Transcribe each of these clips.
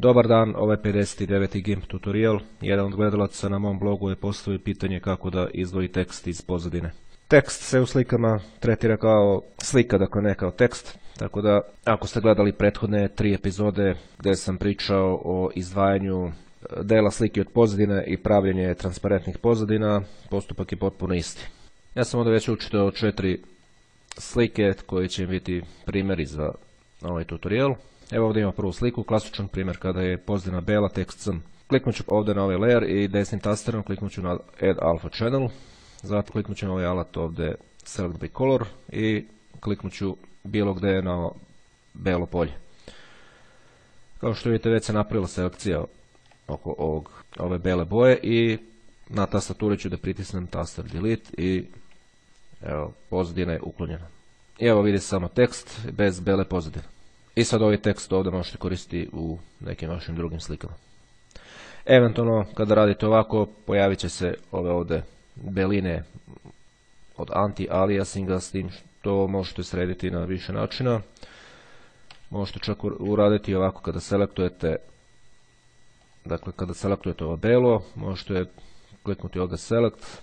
Dobar dan, ovo je 59. GIMP tutorial. Jedan od gledalaca na mom blogu je postavio pitanje kako da izdvoji tekst iz pozadine. Tekst se u slikama tretira kao slika, dakle ne kao tekst. Tako da, ako ste gledali prethodne tri epizode gdje sam pričao o izdvajanju e, dela slike od pozadine i pravljenje transparentnih pozadina, postupak je potpuno isti. Ja sam ovdje već učitao četiri slike koji će biti primjeri za ovaj tutorial. Evo ovdje imamo prvu sliku, klasičan primjer kada je pozdina bela, tekst crn. Kliknut ću ovdje na ovaj layer i desnim tasterom kliknut ću na Add Alpha Channel. Zatim kliknut ću na ovaj alat ovdje Select by Color i kliknut ću bilo gdje na belo polje. Kao što vidite već se napravila selekcija oko ovog, ove bele boje i na tastaturi ću da pritisnem taster Delete i evo, pozadina je uklonjena. I evo vidi samo tekst bez bele pozadine. I sad ovaj tekst ovdje možete koristiti u nekim vašim drugim slikama. Eventualno, kada radite ovako, pojavit će se ove ovdje beline od anti-aliasinga, s tim što možete srediti na više načina. Možete čak uraditi ovako kada selektujete dakle kada selektujete ovo belo, možete kliknuti ovdje select,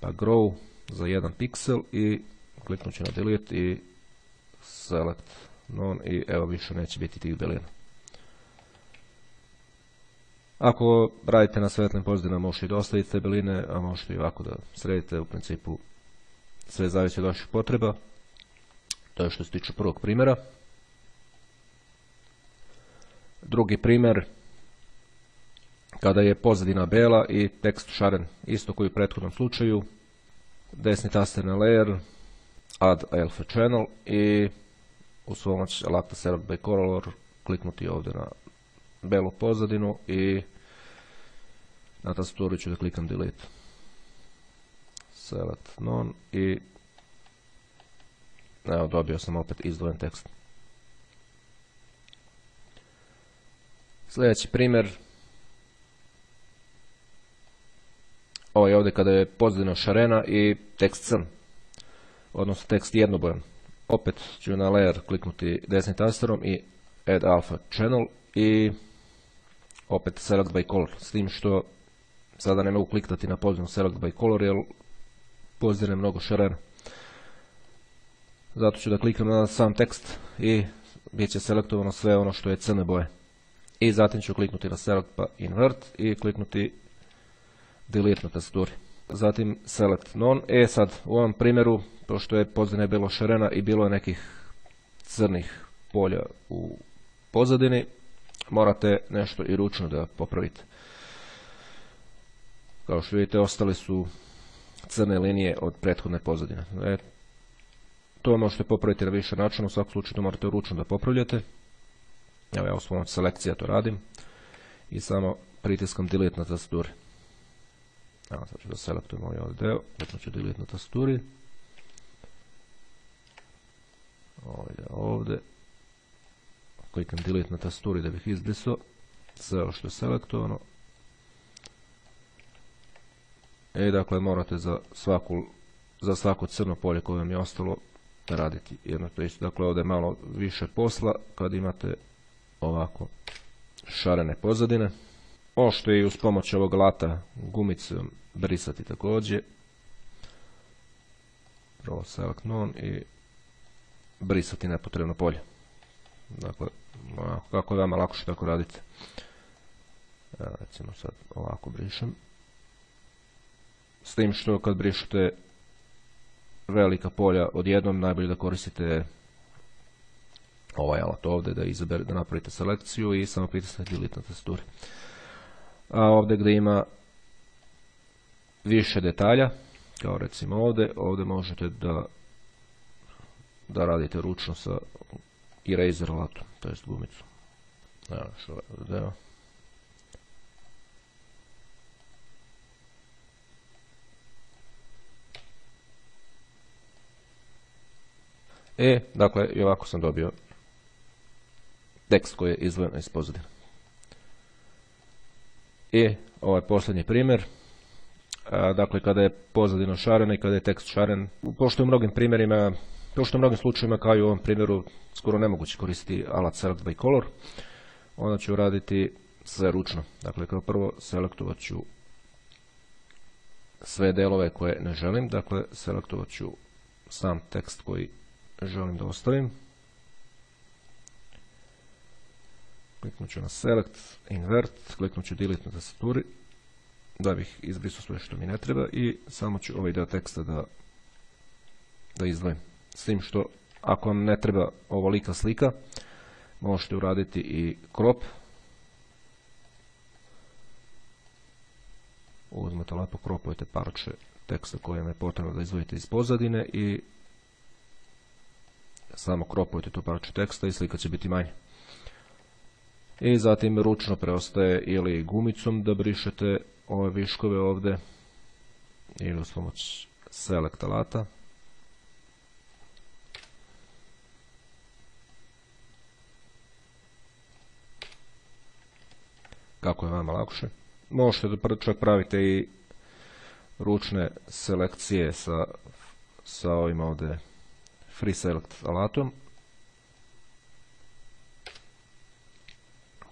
pa grow za jedan piksel i kliknut ću na delete i select non i evo više neće biti tih belina. Ako radite na svetlim pozdinama možete i dostaviti te beline, a možete i ovako da sredite u principu sve zavisi od vaših potreba. To je što se tiče prvog primjera. Drugi primjer, kada je pozadina bela i tekst šaren, isto koji u prethodnom slučaju, desni taster na layer, add alpha channel i uz pomoć alata Select by Color kliknuti ovdje na belu pozadinu i na tastaturu ću da klikam Delete. Select None i evo dobio sam opet izdvojen tekst. Sljedeći primjer Ovo je ovdje kada je pozadina šarena i tekst crn, odnosno tekst jednobojan opet ću na layer kliknuti desnim tasterom i add alpha channel i opet select by color. S tim što sada ne mogu kliknuti na pozivnu select by color jer poziv je mnogo šarena zato ću da kliknem na sam tekst i bit će selektovano sve ono što je crne boje. I zatim ću kliknuti na select pa invert i kliknuti delete na tastaturi zatim select none. E sad, u ovom primjeru, pošto je pozadina bilo šarena i bilo je nekih crnih polja u pozadini, morate nešto i ručno da popravite. Kao što vidite, ostali su crne linije od prethodne pozadine. E, to možete popraviti na više načina, u svakom slučaju to morate ručno da popravljate. Evo ja u svom selekcija to radim i samo pritiskam delete na tastaturi. Evo sad ću da selektujem ovaj ovdje deo, potom ću delete na tasturi. Ovdje, ovdje. Klikam delete na tasturi da bih izbrisao sve ovo što je selektovano. I dakle morate za svaku za svako crno polje koje vam je ostalo raditi jedno to isto. Dakle ovdje je malo više posla kad imate ovako šarene pozadine. Što i uz pomoć ovog lata gumicom brisati također. Prvo select none i brisati nepotrebno polje. Dakle, kako je vama lako što tako radite. Evo, recimo sad ovako brišem. S tim što kad brišete velika polja odjednom najbolje da koristite ovaj alat ovdje da, da napravite selekciju i samo pritisnete delete na tasturi. A ovdje gdje ima više detalja, kao recimo ovdje, ovdje možete da, da radite ručno sa eraser alatom, to jest gumicom. E, dakle, i ovako sam dobio tekst koji je izvojen iz pozadine. I ovaj posljednji primjer, dakle kada je pozadina šarena i kada je tekst šaren. Pošto u mnogim primjerima, pošto u mnogim slučajevima kao i u ovom primjeru skoro nemoguće koristiti alat Select by Color, onda ću raditi sve ručno. Dakle, kao prvo selektovat ću sve delove koje ne želim, dakle selektovat ću sam tekst koji želim da ostavim. Kliknut ću na Select, Invert, kliknut ću Delete na tastaturi da bih izbrisao sve što mi ne treba i samo ću ovaj deo teksta da, da izdvojim. S tim što ako vam ne treba ovolika slika, možete uraditi i crop. Uzmete lepo, kropujete parče teksta koje vam je potrebno da izdvojite iz pozadine i samo kropujete tu parče teksta i slika će biti manja. I zatim ručno preostaje ili gumicom da brišete ove viškove ovde ili uz pomoć select alata. Kako je vama lakše. Možete da čak pravite i ručne selekcije sa, sa ovim ovde free select alatom.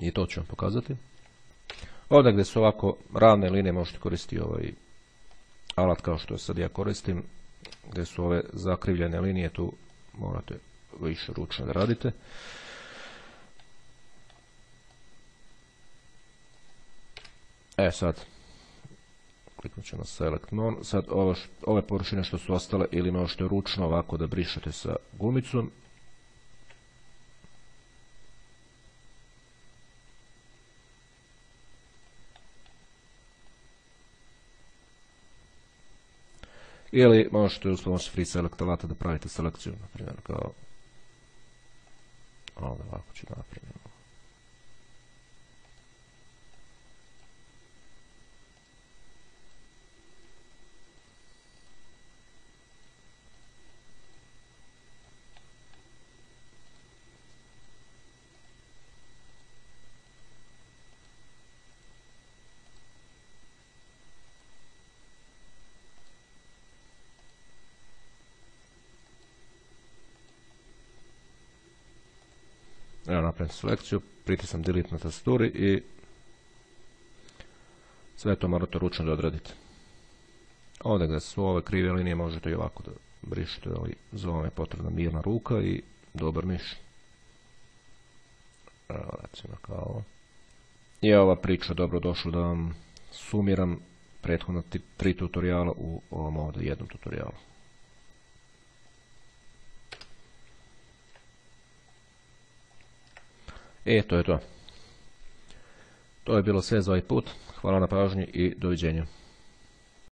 I to ću vam pokazati. Ovdje gdje su ovako ravne linije možete koristiti ovaj alat kao što sad ja koristim. Gdje su ove zakrivljene linije tu morate više ručno da radite. E sad, kliknut ću na Select Mon. Sad ove površine što su ostale ili možete ručno ovako da brišete sa gumicom Ili možete uz pomoć free select alata da pravite selekciju, na primjer kao ovdje ovako ću napraviti. Evo napravim selekciju, pritisam delete na tastaturi i sve to morate ručno da odradite. Ovdje gdje su ove krive linije možete i ovako da brišete, ali za ovo je potrebna mirna ruka i dobar miš. Evo recimo kao. I ova priča dobro došla da vam sumiram prethodna tri tutoriala u ovom ovdje jednom tutorijalu. E, to je to. To je bilo sve za ovaj put. Hvala na pažnji i doviđenja.